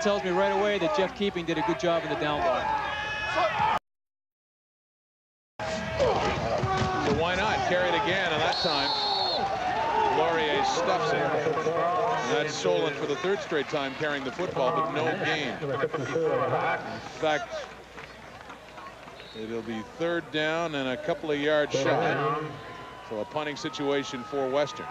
tells me right away that Jeff Keeping did a good job in the down block. So why not? Carry it again, and that time Laurier stuffs it. And that's Solon for the third straight time carrying the football, but no gain. In fact, it'll be third down and a couple of yards shy. So a punting situation for Western.